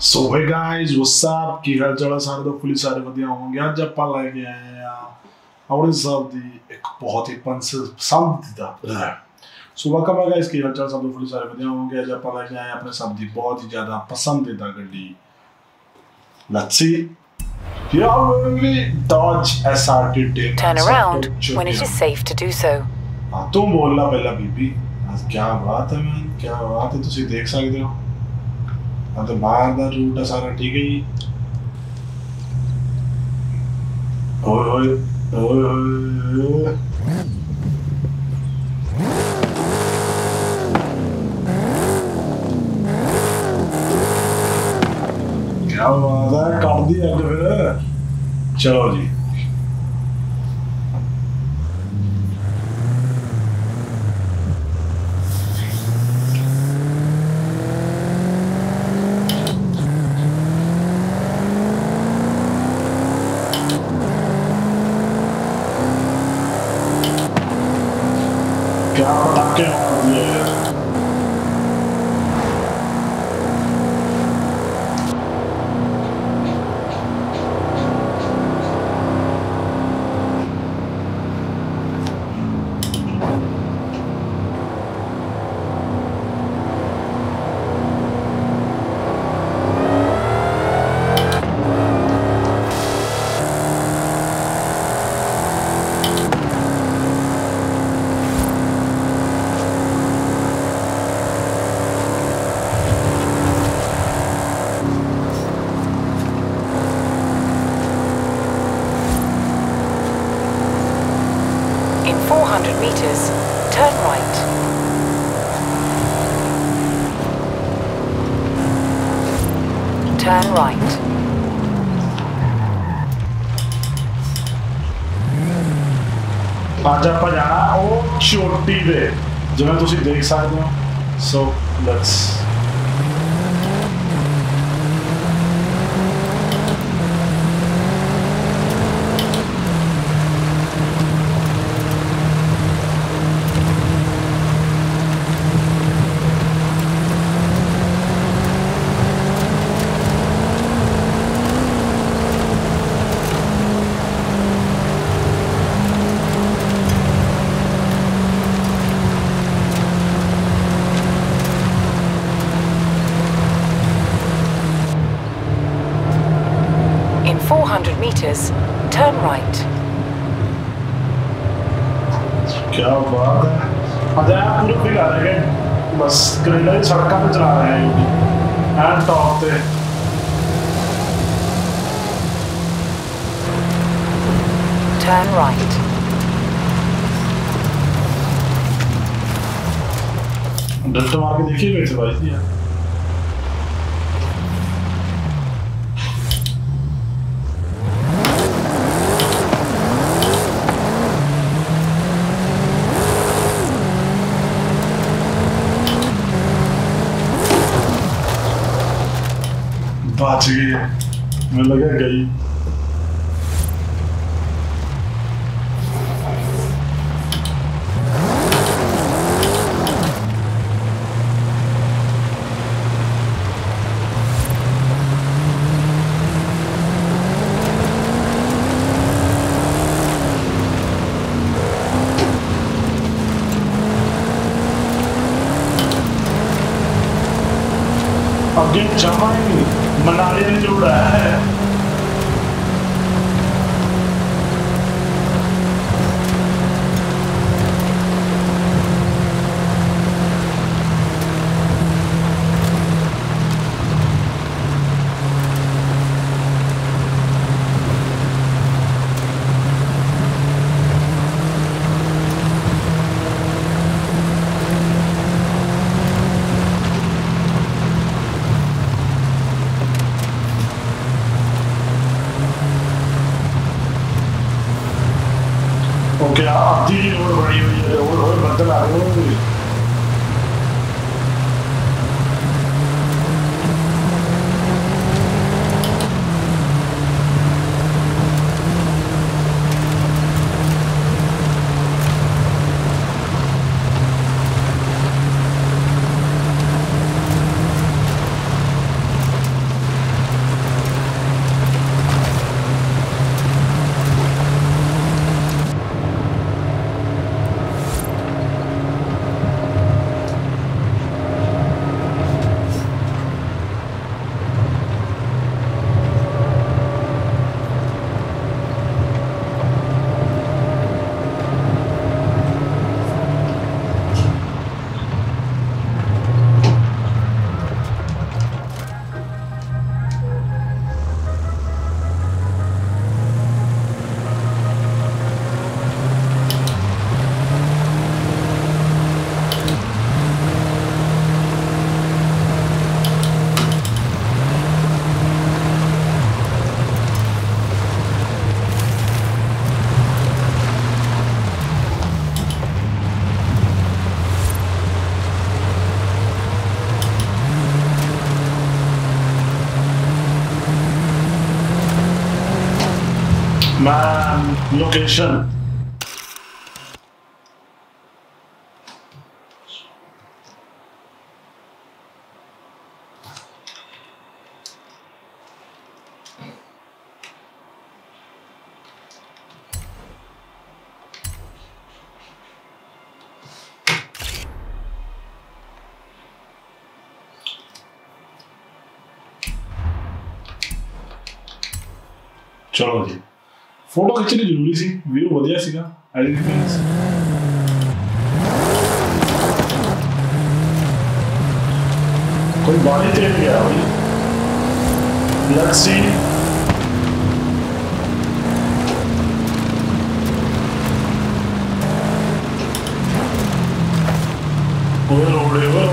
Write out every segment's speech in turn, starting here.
So hey guys what's up ਕੀ ਹਾਲ ਚਾਲ ਹੈ ਸਾਰੇ ਦਾ ਫੁੱਲੀ ਸਾਰੇ ਵਧੀਆ ਹੋਣਗੇ ਅੱਜ ਆਪਾਂ ਲੈ ਕੇ ਆਏ ਆ ਔਰੰਜ ਸਾਹਿਬ ਦੀ ਇੱਕ ਬਹੁਤ ਹੀ ਪੰਸ ਪਸੰਦੀਦਾ ਸੋ ਵੈਲਕਮ ਹੈ ਗਾਇਜ਼ ਕੀ ਹਾਲ ਚਾਲ ਸਭ ਦਾ ਫੁੱਲੀ ਸਾਰੇ ਵਧੀਆ ਹੋਣਗੇ ਅੱਜ ਆਪਾਂ ਲੈ ਕੇ ਆਏ ਆ ਆਪਣੇ ਸਭ ਦੀ ਬਹੁਤ ਹੀ ਜ਼ਿਆਦਾ ਪਸੰਦੀਦਾ ਗੱਡੀ let's see Here we Dodge SRT Day Turn around when it is safe to do so. हाँ तुम बोलना पहला बीबी आज क्या बात है मैन क्या बात है ਤੁਸੀਂ ਦੇਖ ਸਕਦੇ ਹੋ ਹਾਂ ਤਾਂ ਬਾਹਰ ਦਾ ਰੂਟ ਆ ਸਾਰਾ ਠੀਕ ਹੈ ਜੀ। ਓਏ ਓਏ ਓਏ ਓਏ। ਕਿਆ ਬਾਤ ਹੈ ਕੱਢਦੀ ਅੱਜ ਫਿਰ। ਚਲੋ ਜੀ। God down, yeah. meters, turn right. Turn right. ਅੱਜ ਆਪਾਂ ਜਾਣਾ ਉਹ ਚੋਟੀ ਦੇ ਜਿਵੇਂ ਤੁਸੀਂ ਦੇਖ ਸਕਦੇ ਹੋ ਸੋ ਲੈਟਸ बस क्रिमिनल सड़क पे चला रहे हैं यूपी एंड टॉप पे Turn right. डल्ट मार के देखिए कैसे भाई बच गई है मैं लगा गई। location. Ciao. ਜੀ ਫੋਟੋ ਖਿੱਚਣੀ ਜ਼ਰੂਰੀ ਸੀ ਵੀਊ ਵਧੀਆ ਸੀਗਾ ਆਈਡੈਂਟੀਫਾਈਸ ਕੋਈ ਬਾਣੀ ਤੇ ਗਿਆ ਹੋਈ ਲੈਟਸ ਸੀ ਓਏ ਓਏ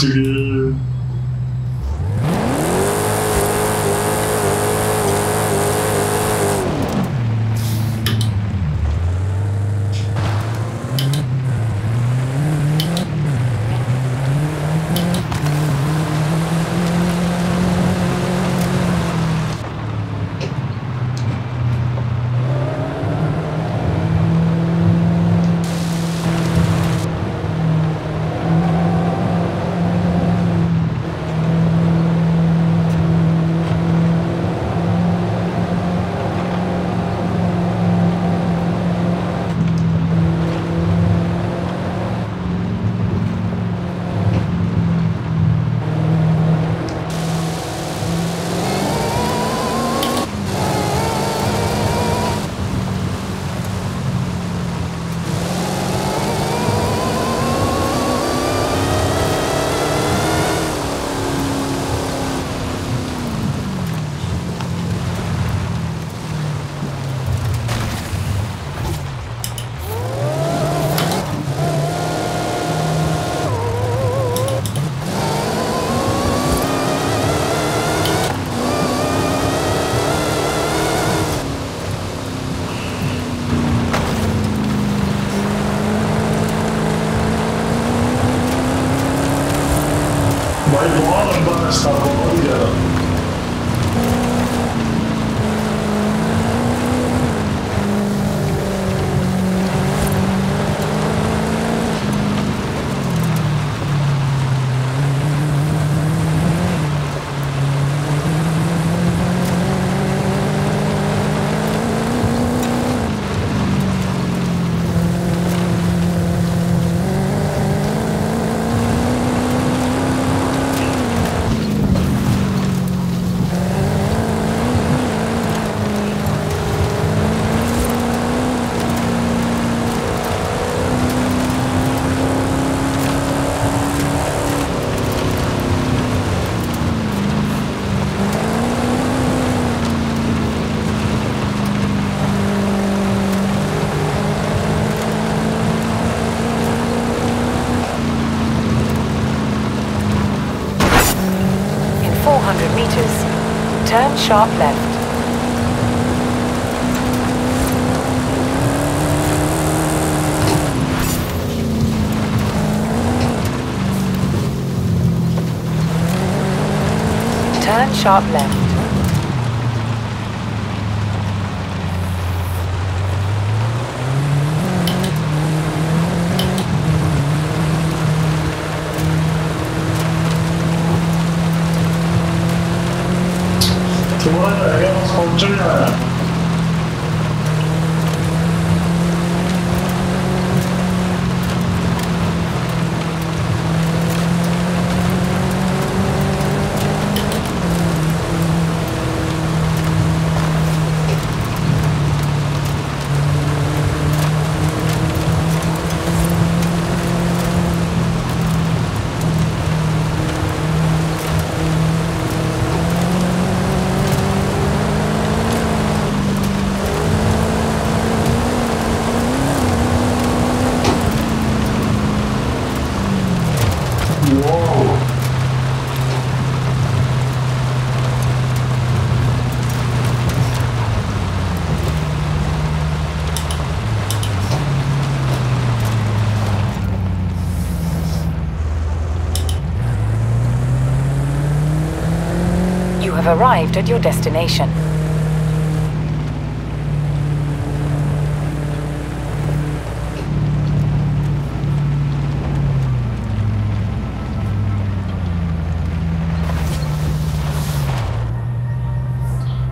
to be. My God, I'm gonna stop sharp left. Turn sharp left. 就是 have arrived at your destination.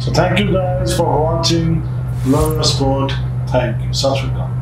So thank you guys for watching. Love your sport. Thank you. Sat Shri Akal.